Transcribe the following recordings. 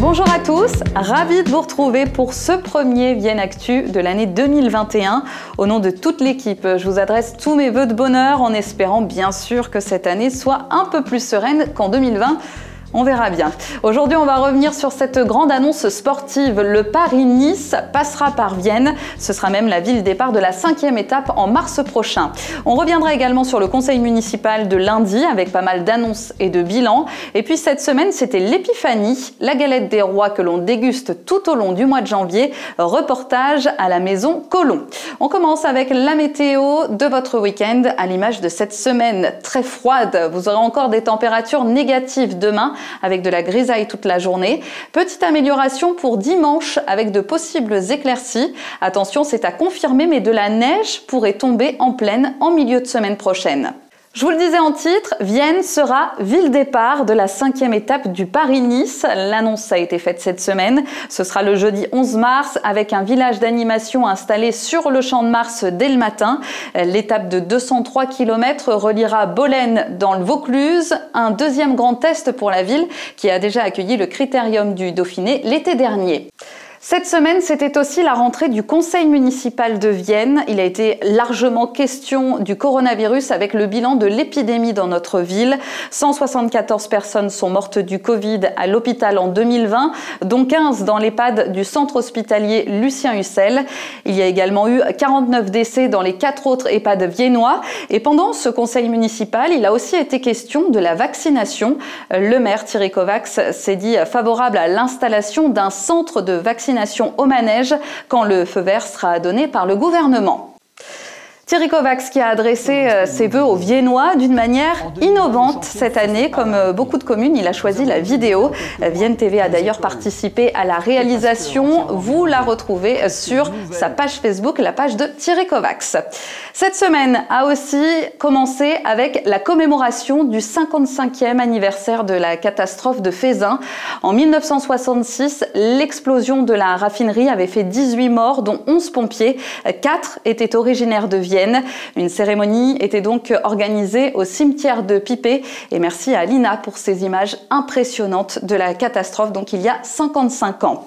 Bonjour à tous, ravi de vous retrouver pour ce premier Vienne Actu de l'année 2021. Au nom de toute l'équipe, je vous adresse tous mes voeux de bonheur en espérant bien sûr que cette année soit un peu plus sereine qu'en 2020. On verra bien. Aujourd'hui, on va revenir sur cette grande annonce sportive. Le Paris-Nice passera par Vienne. Ce sera même la ville départ de la cinquième étape en mars prochain. On reviendra également sur le conseil municipal de lundi avec pas mal d'annonces et de bilans. Et puis cette semaine, c'était l'épiphanie, la galette des rois que l'on déguste tout au long du mois de janvier. Reportage à la maison Colomb. On commence avec la météo de votre week-end à l'image de cette semaine très froide. Vous aurez encore des températures négatives demain avec de la grisaille toute la journée. Petite amélioration pour dimanche avec de possibles éclaircies. Attention, c'est à confirmer, mais de la neige pourrait tomber en pleine en milieu de semaine prochaine. Je vous le disais en titre, Vienne sera ville départ de la cinquième étape du Paris-Nice. L'annonce a été faite cette semaine. Ce sera le jeudi 11 mars avec un village d'animation installé sur le champ de Mars dès le matin. L'étape de 203 km reliera Bolène dans le Vaucluse, un deuxième grand test pour la ville qui a déjà accueilli le critérium du Dauphiné l'été dernier. Cette semaine, c'était aussi la rentrée du conseil municipal de Vienne. Il a été largement question du coronavirus avec le bilan de l'épidémie dans notre ville. 174 personnes sont mortes du Covid à l'hôpital en 2020, dont 15 dans l'EHPAD du centre hospitalier Lucien Hussel. Il y a également eu 49 décès dans les quatre autres EHPAD viennois. Et pendant ce conseil municipal, il a aussi été question de la vaccination. Le maire Thierry Kovacs s'est dit favorable à l'installation d'un centre de vaccination au manège quand le feu vert sera donné par le gouvernement. Thierry Kovacs qui a adressé euh, ses vœux aux Viennois d'une manière innovante cette année. Comme euh, beaucoup de communes, il a choisi la vidéo. Vienne TV a d'ailleurs participé à la réalisation. Vous la retrouvez sur sa page Facebook, la page de Thierry Kovacs. Cette semaine a aussi commencé avec la commémoration du 55e anniversaire de la catastrophe de Fézin. En 1966, l'explosion de la raffinerie avait fait 18 morts, dont 11 pompiers. 4 étaient originaires de Vienne. Une cérémonie était donc organisée au cimetière de Pipé. Et merci à Lina pour ces images impressionnantes de la catastrophe. Donc il y a 55 ans.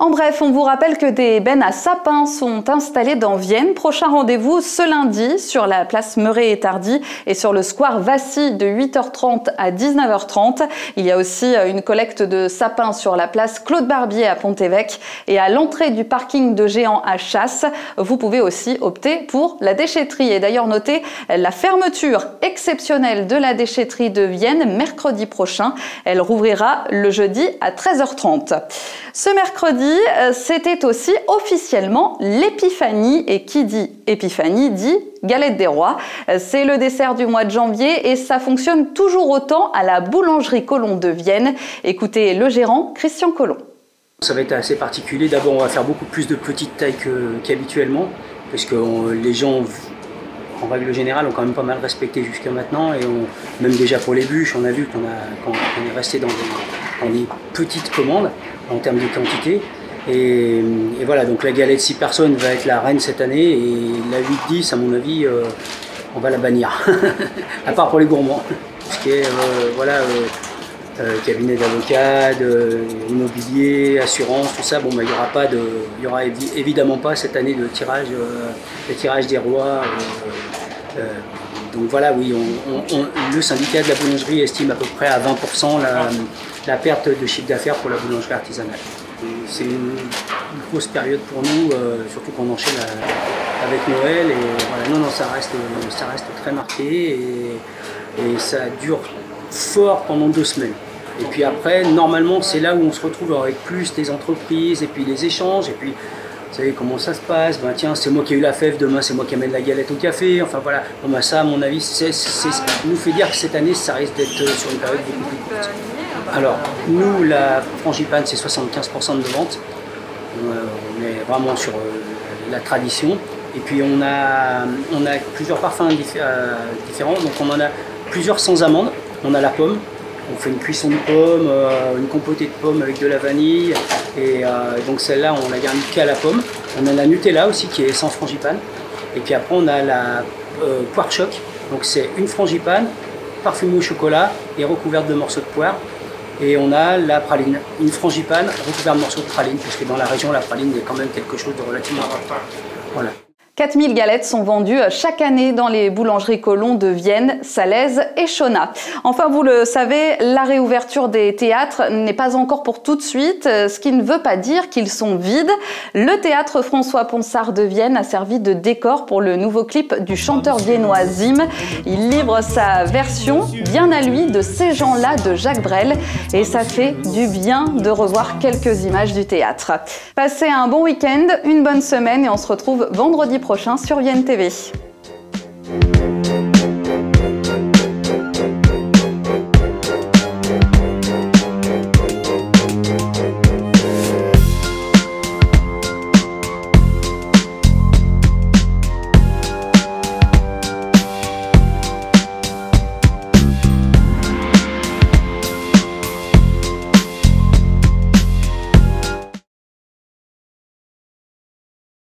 En bref, on vous rappelle que des bennes à sapins sont installées dans Vienne. Prochain rendez-vous ce lundi sur la place Meuret et Tardy et sur le square Vassy de 8h30 à 19h30. Il y a aussi euh, une collecte de sapins sur la place Claude Barbier à Pont-Évêque et à l'entrée du parking de Géant à Chasse. Vous pouvez aussi opter pour la déchetterie et d'ailleurs notez la fermeture exceptionnelle de la déchetterie de Vienne mercredi prochain. Elle rouvrira le jeudi à 13h30. Ce mercredi, euh, c'était aussi officiellement l'épiphanie. Et qui dit épiphanie dit galette des rois. Euh, c'est le dessert du mois de janvier et ça fonctionne toujours autant à la boulangerie Colomb de Vienne. Écoutez le gérant Christian Colomb. Ça va être assez particulier. D'abord, on va faire beaucoup plus de petites tailles qu'habituellement, parce que les gens en règle générale, ont quand même pas mal respecté jusqu'à maintenant. Et même déjà pour les bûches, on a vu qu'on est resté dans des, petites commandes en termes de quantité. Et, voilà, donc la galette 6 personnes va être la reine cette année et la 8-10, à mon avis, euh, on va la bannir. à part pour les gourmands. Ce qui est, euh, voilà, euh, cabinet d'avocat, immobilier, assurance, tout ça, bon, bah, il n'y aura pas de, il y aura évidemment pas cette année de tirage, de tirage des rois. donc voilà, oui, le syndicat de la boulangerie estime à peu près à 20% la perte de chiffre d'affaires pour la boulangerie artisanale. C'est une, grosse période pour nous, euh, surtout qu'on enchaîne avec Noël. Et non, non, ça reste, ça reste très marqué et, ça dure fort pendant deux semaines. Et puis après, normalement, c'est là où on se retrouve avec plus des entreprises et puis les échanges. Et puis, vous savez comment ça se passe Ben tiens, c'est moi qui ai eu la fève, demain c'est moi qui amène la galette au café. Enfin voilà, ben, ça, à mon avis, c'est, nous fait dire que cette année, ça risque d'être sur une période beaucoup plus courte. Alors, nous, la frangipane, c'est 75% de vente. Euh, on est vraiment sur euh, la tradition. Et puis, on a, on a plusieurs parfums euh, différents. Donc, on en a plusieurs sans amande. On a la pomme. On fait une cuisson de pomme, une compotée de pommes avec de la vanille. Et donc, celle-là, on la garni qu'à la pomme. On a la Nutella aussi, qui est sans frangipane. Et puis après, on a la poire choc. Donc, c'est une frangipane parfumée au chocolat et recouverte de morceaux de poire. Et on a la praline, une frangipane recouverte de morceaux de praline, puisque dans la région, la praline est quand même quelque chose de relativement important. Voilà. 4000 galettes sont vendues chaque année dans les boulangeries Colomb de Vienne, Salaise et Chona. Enfin, vous le savez, la réouverture des théâtres n'est pas encore pour tout de suite, ce qui ne veut pas dire qu'ils sont vides. Le théâtre François Ponsard de Vienne a servi de décor pour le nouveau clip du chanteur viennois Zim. Il livre sa version bien à lui de ces gens-là de Jacques Brel et ça fait du bien de revoir quelques images du théâtre. Passez un bon week-end, une bonne semaine et on se retrouve vendredi prochain prochain sur Vienne TV.